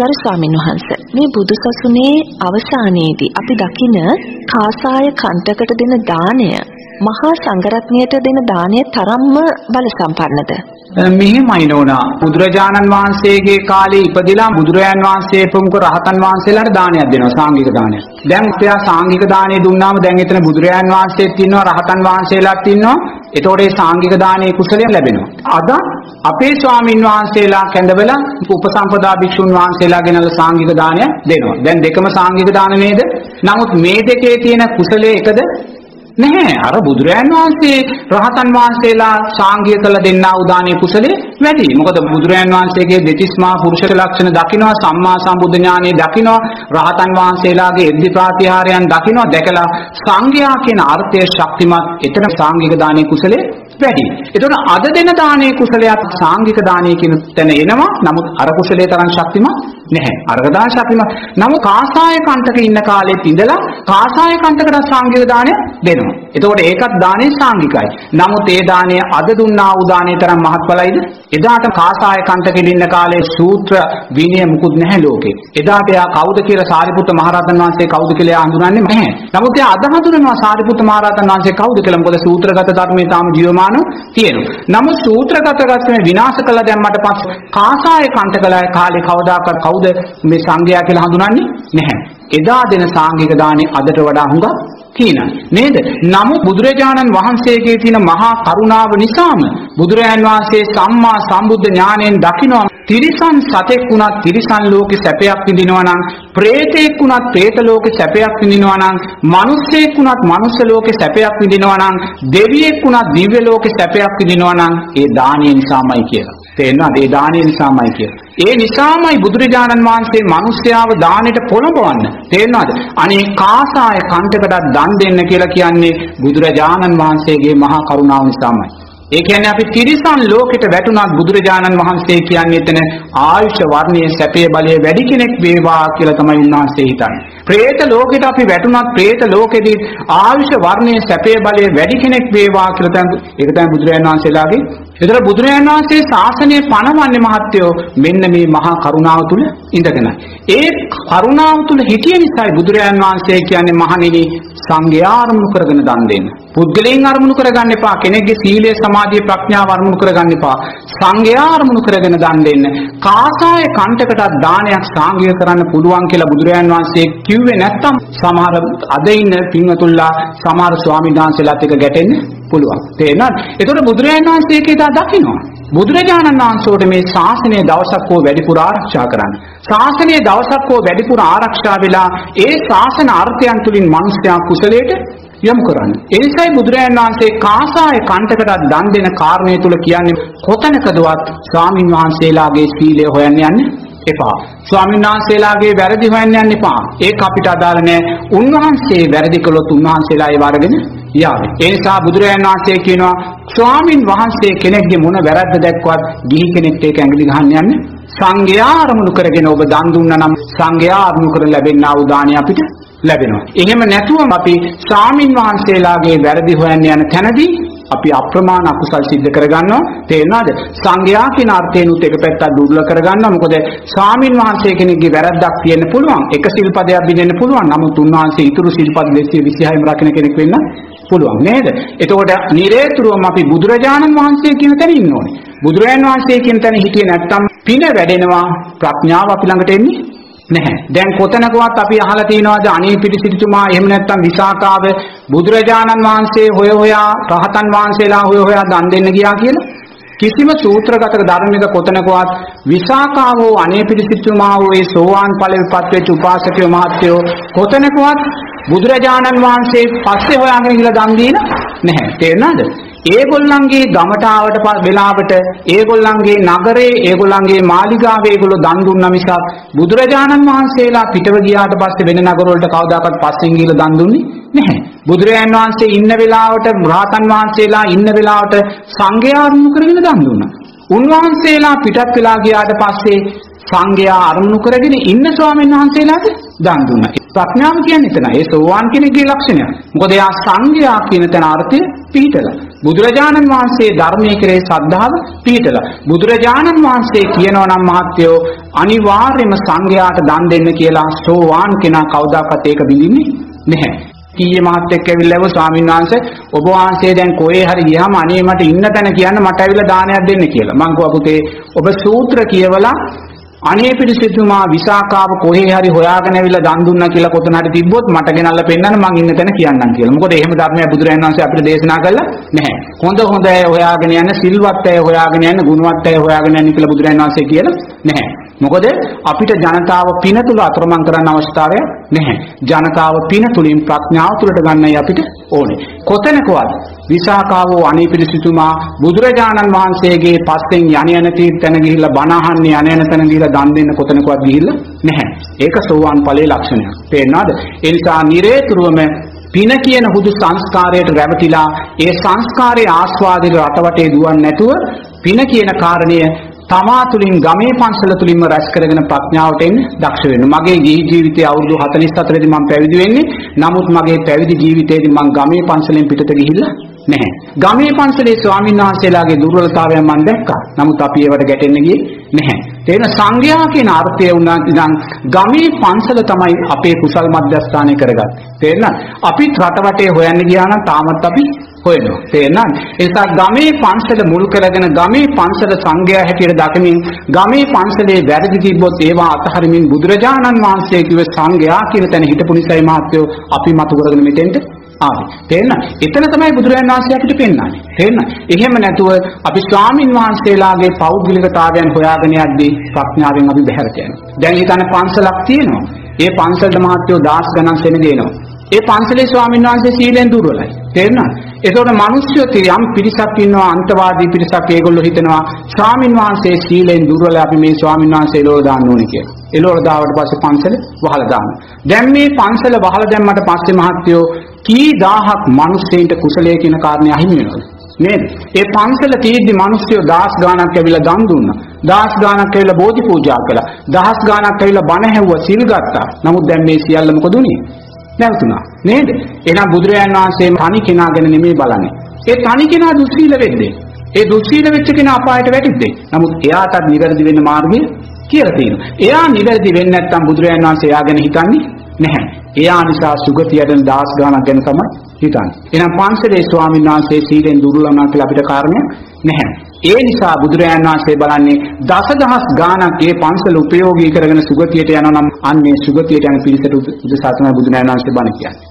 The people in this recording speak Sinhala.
ගරු ස්වාමින් වහන්සේ මේ බුදුසසුනේ අවසානයේදී අපි දකින කාසාය කන්ටකට දෙන දාණය මහා සංඝරත්නයට දෙන දාණය තරම්ම බල සම්පන්නද මෙහෙමයි නෝනා බුදුරජාණන් වහන්සේගේ කාලේ ඉපදිලා බුදුරජාණන් වහන්සේ ප්‍රමුඛ රහතන් වහන්සේලාට දානයක් දෙනවා සාංගික දානයක්. දැන් එයා සාංගික දානය දුන්නාම දැන් එතන බුදුරජාණන් වහන්සේත් ඉන්නවා රහතන් වහන්සේලාත් ඉන්නවා. එතකොට ඒ සාංගික දානයේ කුසලය ලැබෙනවා. අද අපේ ස්වාමින් වහන්සේලා කැඳවලා උපසම්පදා භික්ෂුන් වහන්සේලා ගෙනල්ලා සාංගික දානය දෙනවා. දැන් දෙකම සාංගික දාන නේද? නමුත් මේ දෙකේ තියෙන කුසලයේ එකද නැහැ අර බුදුරයන් වහන්සේ රහතන් වහන්සේලා සාංගිය කළ දෙන්නා උදානේ කුසලේ වැඩි. මොකද බුදුරයන් වහන්සේගේ දෙතිස් මහා පුරුෂ ලක්ෂණ දකිනවා සම්මා සම්බුද්ධ ඥානෙ දකිනවා රහතන් වහන්සේලාගේ එද්දි ප්‍රාතිහාරයන් දකිනවා දැකලා සංඝයා කියන අර්ථය ශක්තිමත් එතන සාංගික දානේ කුසලේ වැඩි. එතකොට අද දෙන දානේ කුසලයක් සාංගික දානේ කියන තැන එනවා. නමුත් අර කුසලයේ තරම් ශක්තිමත් නැහැ. අර්ග දාන ශක්තිමත්. නමුත් කාසාය කන්ටක ඉන්න කාලෙත් ඉඳලා කාසාය කන්ටකට සාංගික දාණය දෙනවා. එතකොට ඒකත් දානේ සාංගිකයි. නමුත් ඒ දාණය අද දුන්නා වූ දාණය තරම් මහත්ඵලයිද? එදාට කාසාය කන්ටකෙ ඉන්න කාලේ සූත්‍ර විනය මුකුත් නැහැ ලෝකේ. එදාට එයා කවුද කියලා සාරිපුත්ත මහරහතන් වහන්සේ කවුද කියලා එයා හඳුනන්නේ නැහැ. නමුත් එයා අද හඳුනනවා සාරිපුත්ත මහරහතන් වහන්සේ කවුද කියලා. මොකද සූත්‍රගත ධර්මයේ තාම ජීවමානව තියෙනවා. නමුත් සූත්‍රගත ධර්මයේ විනාශ කළා දැම්මට පස්සේ කාසාය කන්ටකල කාලේ කවදාකවත් කවුද මේ සංඝයා කියලා හඳුනන්නේ නැහැ. එදා දෙන සාංගික දානේ අදට වඩා හුඟක් තියෙනවා නේද? නමුත් බුදුරජාණන් වහන්සේගේ තියෙන මහා කරුණාව නිසාම බුදුරජාණන් වහන්සේ සම්මා සම්බුද්ධ ඥාණයෙන් දකිනවා තිරිසන් සතෙක් වුණත් තිරිසන් ලෝකේ සැපයක් විඳිනවා නම් ප්‍රේතෙක් වුණත් പ്രേත ලෝකේ සැපයක් විඳිනවා නම් මිනිස්සෙක් වුණත් මනුස්ස ලෝකේ සැපයක් විඳිනවා නම් දෙවියෙක් වුණත් දිව්‍ය ලෝකේ සැපයක් විඳිනවා නම් ඒ දානිය නිසාමයි කියලා. තේනවා ඒ දානය නිසාමයි කියලා. ඒ නිසාමයි බුදුරජාණන් වහන්සේ මිනිස්යාව දානෙට පොළඹවන්න. තේනවද? අනේ කාසාය කන්ටකටත් දන් දෙන්න කියලා කියන්නේ බුදුරජාණන් වහන්සේගේ මහා කරුණාව නිසාමයි. ඒ කියන්නේ අපි තිරිසන් ලෝකෙට වැටුණත් බුදුරජාණන් වහන්සේ කියන්නේ එතන ආයුෂ වර්ණයේ සැපේ බලය වැඩි කෙනෙක් වේවා කියලා තමයි උන්වහන්සේ හිතන්නේ. പ്രേත ලෝකෙට අපි වැටුණත් പ്രേත ලෝකෙදී ආයුෂ වර්ණයේ සැපේ බලය වැඩි කෙනෙක් වේවා කියලා තමයි ඒක තමයි බුදුරජාණන් වහන්සේලාගේ ඒතර බුදුරජාණන් වහන්සේ ශාසනය පනවන්නේ මහත්යෝ මෙන්න මේ මහා කරුණාව තුල ඉඳගෙන. ඒ කරුණාව තුල හිටිය නිසායි බුදුරජාණන් වහන්සේ කියන්නේ මහණෙනි සංඝයා අරමුණු කරගෙන දන් දෙන්න. පුද්ගලයන් අරමුණු කරගන්න එපා. කෙනෙක්ගේ සීලය සමාධිය ප්‍රඥාව අරමුණු කරගන්න එපා. සංඝයා අරමුණු කරගෙන දන් දෙන්න. කාසාය කණ්ඩකටත් දානයක් සාංගික කරන්න පුළුවන් කියලා බුදුරජාන් වහන්සේ කිව්වේ නැත්තම් සමහර අද ඉන්න පින්වතුන්ලා සමහර ස්වාමීන් වහන්සේලාත් එක්ක ගැටෙන්න පුළුවන්. තේරෙනවද? ඒතකොට බුදුරජාන් වහන්සේ ඒක ඉදා දකින්නවා. බුදුරජාණන් වහන්සේට මේ ශාසනය දවසක් හෝ වැඩිපුර ආරක්ෂා කරන්න. ශාසනය දවසක් හෝ වැඩිපුර ආරක්ෂා වෙලා ඒ ශාසන අර්ථයන් තුලින් මිනිස්යා කුසලයට යොමු කරන්න. ඒ නිසායි බුදුරජාණන් වහන්සේ කාසාය කණ්ඩකට දන් දෙන කාරණය තුල කියන්නේ කොතනකදවත් ස්වාමින් වහන්සේලාගේ සීලය හොයන්න යන්නේ එපා. ස්වාමීන් වහන්සේලාගේ වැරදි හොයන්න යන්න එපා. ඒක අපිට අදාළ නෑ. උන්වහන්සේ වැරදි කළොත් උන්වහන්සේලා ඒ වරගෙන යාවේ. ඒ නිසා බුදුරජාණන් වහන්සේ කියනවා ස්වාමින් වහන්සේ කෙනෙක්ගේ මොන වැරද්ද දැක්වත් ගිහි කෙනෙක්ට ඒක ඇඟිලි ගහන්න යන්නේ? සංඝයා අරමුණු කරගෙන ඔබ දන් දුන්නා නම් සංඝයා අරමුණු කර ලැබෙනා වූ දාණය අපිට ලැබෙනවා. එහෙම නැතුවම අපි ස්වාමින් වහන්සේලාගේ වැරදි හොයන්න යන තැනදී අපි අප්‍රමාණ අකුසල් සිද්ධ කරගන්නවා. තේරෙනවද සංඝයා කියන අර්ථයෙන්ුත් එක පැත්තක් දුර්ල කරගන්නවා. මොකද ස්වාමින් වහන්සේ කෙනෙක්ගේ වැරද්දක් තියෙන්න පුළුවන්. එක සිල්පදයක් බින්දෙන්න පුළුවන්. නමුත් උන්වහන්සේ ඊතුරු සිල්පද 226ම රකින්න කෙනෙක් වෙන්න පුළුවන් නේද එතකොට නිරේතුරුවම අපි බුදුරජාණන් වහන්සේ කියන තැන ඉන්න ඕනේ බුදුරජාණන් වහන්සේ කියන තැන හිටියේ නැත්තම් පින වැඩෙනවා ප්‍රඥාව අපි ළඟට එන්නේ නැහැ. දැන් කොතනකවත් අපි අහලා තියෙනවද අනේ පිටිසිතුමා එහෙම නැත්නම් විසාකාව බුදුරජාණන් වහන්සේ හොය හොයා රහතන් වහන්සේලා හොය හොයා දන් දෙන්න ගියා කියලා? කිසිම සූත්‍රගත ධර්මික කොතනකවත් විසාකාවෝ අනේ පිටිසිතුමා වූ ඒ සෝවාන් ඵලෙපත් වෙච්ච උපාසකයෝ මහත්යෝ කොතනකවත් බුදුරජාණන් වහන්සේ පස්සේ හොයාගෙන ගිහලා දන් දීලා නැහැ. තේරෙනවද? ඒගොල්ලන්ගේ ගමට ආවට වෙලාවට ඒගොල්ලන්ගේ නගරේ ඒගොල්ලන්ගේ මාලිගාවේ ඒගොල්ලෝ දන් දුන්නා මිසක් බුදුරජාණන් වහන්සේලා පිටව ගියාට පස්සේ වෙන නගරවලට කවදාකවත් පස්සෙන් ගිහලා දන් දුන්නේ නැහැ. බුදුරජාණන් වහන්සේ ඉන්න වෙලාවට රහතන් වහන්සේලා ඉන්න වෙලාවට සංඝයා අරමුණු කරගෙන දන් දුන්නා. උන්වහන්සේලා පිටත් වෙලා ගියාට පස්සේ සංඝයා අරමුණු කරගෙන ඉන්න ස්වාමීන් වහන්සේලාට දන් දුන්නා. ප්‍රඥාව කියන්නේ එතන. ඒ සෝවාන් කෙනෙක්ගේ ලක්ෂණය. මොකද එයා සංඝයා කියන තැන අර්ථය පිහිටලා. බුදුරජාණන් වහන්සේ ධර්මයේ කෙරේ ශ්‍රද්ධාව පිහිටලා. බුදුරජාණන් වහන්සේ කියනවා නම් මහත්යෝ අනිවාර්යයෙන්ම සංඝයාට දන් දෙන්න කියලා සෝවාන් කෙනා කවදාකවත් ඒක බිඳින්නේ නැහැ. කීයේ මහත් එක්ක ඇවිල්ලා ඇව ස්වාමීන් වහන්සේ ඔබ වහන්සේ දැන් කොහේ හරි ගියාම අනේ මට ඉන්න තැන කියන්න මට ඇවිල්ලා දානයක් දෙන්න කියලා. මං කිව්වා පුතේ ඔබ සූත්‍ර කියවලා අනේ පිරිසිතුමා විසාකාව කොහේ හරි හොයාගෙන ඇවිල්ලා දන් දුන්නා කියලා කොතන හරි තිබ්බොත් මට ගෙනල්ලා පෙන්නන්න මං ඉන්න තැන කියන්නම් කියලා. මොකද එහෙම ධර්මයක් බුදුරජාණන් වහන්සේ අපිට දේශනා කළා නැහැ. හොඳ හොඳ අය හොයාගෙන යන්න, සිල්වත් අය හොයාගෙන යන්න, ගුණවත් අය හොයාගෙන යන්න කියලා බුදුරජාණන් වහන්සේ කියලා නැහැ. මොකද අපිට ජනතාව පින තුල අතරමං කරන්න අවස්ථාවක් නැහැ. ජනතාව පින තුලින් ප්‍රඥාව තුලට ගන්නයි අපිට ඕනේ. කොතැනකවත් විසාකාවෝ අනීපිරිසිතුමා බුදුරජාණන් වහන්සේගේ පස්සෙන් යණ යන තැන ගිහිල්ලා බණ අහන්නේ යණ යන තැන ගිහිල්ලා දන් දෙන්න කොතැනකවත් ගිහිල්ලා නැහැ. ඒක සෝවාන් ඵලයේ ලක්ෂණයක්. තේරෙනවද? ඒ නිසා නිරේතුරුවම පින කියන හුදු සංස්කාරයට රැවටිලා ඒ සංස්කාරයේ ආස්වාදයට රටවටේ දුවන්නේ නැතුව පින කියන කාරණය තමා තුලින් ගමේ පන්සල තුලින්ම රැස් කරගෙන ප්‍රඥාවට එන්න දක්ෂ වෙන්න. මගේ ජී ජීවිතයේ අවුරුදු 44 දී මම පැවිදි වෙන්නේ. නමුත් මගේ පැවිදි ජීවිතයේදී මම ගමේ පන්සලෙන් පිටත ගිහිල්ලා නැහැ. ගමේ පන්සලේ ස්වාමීන් වහන්සේලාගේ දුර්වලතාවයන් මම දැක්කා. නමුත් අපි ඒවට ගැටෙන්න ගියේ නැහැ. තේන සංඝයා කියන අර්ථය වුණා ඉතින් ගමේ පන්සල තමයි අපේ කුසල් මධ්‍යස්ථානය කරගත්තේ. තේරෙනවද? අපිත් රටවටේ හොයන්න ගියා නම් තාමත් අපි හොයනවා. තේරෙනවද? ඒ නිසා ගමේ පන්සල මුල් කරගෙන ගමේ පන්සල සංඝයා හැටියට දකමින් ගමේ පන්සලේ වැරදි තිබ්බොත් ඒවා අතහරිමින් බුදුරජාණන් වහන්සේ කිව්ව සංඝයා කියන තැන හිටපු නිසායි මහත්වෝ අපි මතු කරගෙන මෙතෙන්ට ආවේ. තේරෙනවද? එතන තමයි බුදුරජාණන් වහන්සේ අපිට පෙන්වන්නේ. තේරෙනවද? එහෙම නැතුව අපි ස්වාමින් වහන්සේලාගේ පෞද්ගලිකතාවයන් හොයාගෙන යද්දී ප්‍රඥාවෙන් අපි බැහැරට යනවා. දැන් හිතන්න පන්සලක් තියෙනවා. ඒ පන්සලට මහත්වෝ දාස් ගණන් සෙන දෙනවා. ඒ පන්සලේ ස්වාමීන් වහන්සේ සීලෙන් දුර්වලයි. තේරුණාද? ඒතකොට මිනිස්සු යම් පිරිසක් ඉන්නවා අන්තවාදී පිරිසක් ඒගොල්ලෝ හිතනවා ස්වාමීන් වහන්සේ සීලෙන් දුර්වල අපි මේ ස්වාමීන් වහන්සේ එළවල දාන්න ඕනේ කියලා. එළවල දාවට පස්සේ පන්සල වහලා දානවා. දැන් මේ පන්සල වහලා දැම්මට පස්සේ මහත්තයෝ කී දහහක් මිනිස්සෙන්ට කුසලයේ කියන කාරණේ අහිමි වෙනවද? නේද? ඒ පන්සල තියෙද්දි මිනිස්සු දහස් ගාණක් ඇවිල්ලා දන් දුන්නා. දහස් ගාණක් ඇවිල්ලා බෝධි පූජා කළා. දහස් ගාණක් ඇවිල්ලා බණ හැව්වා සිල් ගත්තා. නමුත් දැන් මේ සියල්ල මොකද උනේ? නැවතුණා. නේද? එහෙනම් බුදුරජාණන් වහන්සේ තනි කෙනා ගැන නෙමෙයි බලන්නේ. ඒ තනි කෙනා දුස්සීල වෙන්නේ. ඒ දුස්සීල වෙච්ච කෙනා අපායට වැටිද්දී. නමුත් එයාටත් නිවැරදි වෙන්න මාර්ගය කියලා තියෙනවා. එයා නිවැරදි වෙන්නේ නැත්නම් බුදුරජාණන් වහන්සේ එයා ගැන හිතන්නේ නැහැ. එයා නිසා සුගතියට දාස් ගානක් ගැන තමයි හිතන්නේ. එහෙනම් පන්සලේ ස්වාමීන් වහන්සේ සීලෙන් දුර්ලභනා කියලා අපිට කාරණයක් නැහැ. ඒ නිසා බුදුරජාණන් වහන්සේ බලන්නේ දසදහස් ගාණක් ඒ පන්සල උපයෝගී කරගෙන සුගතියට යනවා නම් අන්නේ සුගතියට යන පිරිසට උදෙසා තමයි බුදුරජාණන් වහන්සේ බණ කියන්නේ.